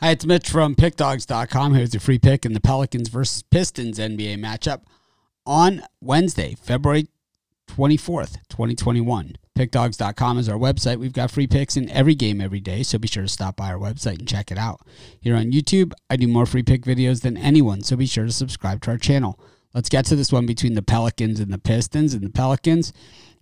Hi, it's Mitch from PickDawgz.com. Here's your free pick in the Pelicans versus Pistons NBA matchup on Wednesday, February 24th, 2021. PickDawgz.com is our website. We've got free picks in every game every day, so be sure to stop by our website and check it out. Here on YouTube, I do more free pick videos than anyone, so be sure to subscribe to our channel. Let's get to this one between the Pelicans and the Pistons. And the Pelicans,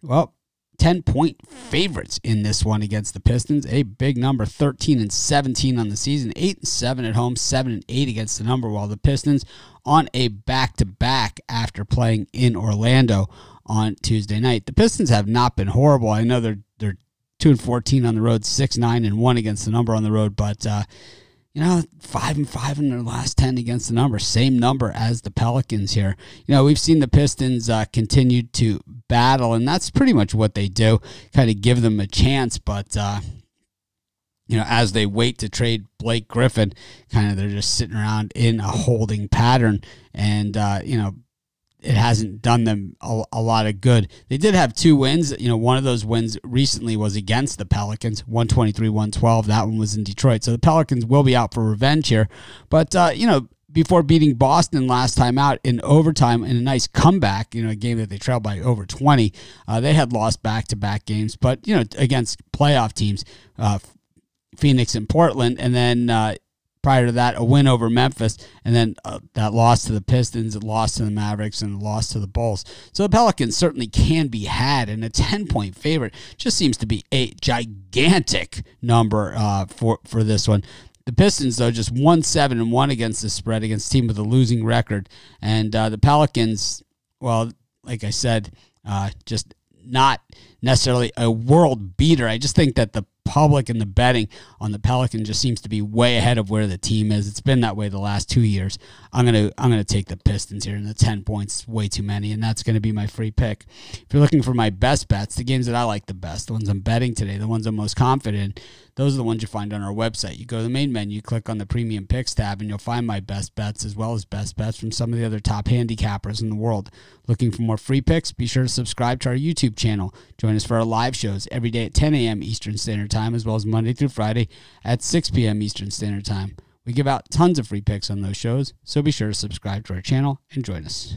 well, 10 point favorites in this one against the Pistons. A big number, 13 and 17 on the season, 8 and 7 at home, 7 and 8 against the number, while the Pistons on a back to back after playing in Orlando on Tuesday night. The Pistons have not been horrible. I know they're they're 2 and 14 on the road, 6 9 and 1 against the number on the road, but uh, you know, five and five in their last ten against the number, same number as the Pelicans here. You know, we've seen the Pistons uh, continue to battle, and that's pretty much what they do. Kind of give them a chance, but uh, you know, as they wait to trade Blake Griffin, kind of they're just sitting around in a holding pattern, and uh, you know, it hasn't done them a, a, lot of good. They did have two wins. You know, one of those wins recently was against the Pelicans, 123 112. That one was in Detroit. So the Pelicans will be out for revenge here. But, uh, you know, before beating Boston last time out in overtime in a nice comeback, you know, a game that they trailed by over 20, uh, they had lost back to back games. But, you know, against playoff teams, uh, Phoenix and Portland, and then uh, prior to that, a win over Memphis, and then uh, that loss to the Pistons, a loss to the Mavericks, and a loss to the Bulls. So the Pelicans certainly can be had, and a 10 point favorite just seems to be a gigantic number uh, for, for this one. The Pistons, though, just one seven and one against the spread against team with a losing record, and uh, the Pelicans, well, like I said, uh, just not necessarily a world beater. I just think that the public and the betting on the Pelican just seems to be way ahead of where the team is. It's been that way the last two years. I'm gonna I'm gonna take the Pistons here, and the ten points way too many, and that's gonna be my free pick. If you're looking for my best bets, the games that I like the best, the ones I'm betting today, the ones I'm most confident, those are the ones you find on our website. You go to the main menu, click on the Premium Picks tab, and you'll find my best bets as well as best bets from some of the other top handicappers in the world. Looking for more free picks? Be sure to subscribe to our YouTube channel. Join us for our live shows every day at 10 a.m. Eastern Standard Time, as well as Monday through Friday at 6 p.m. Eastern Standard Time. We give out tons of free picks on those shows, so be sure to subscribe to our channel and join us.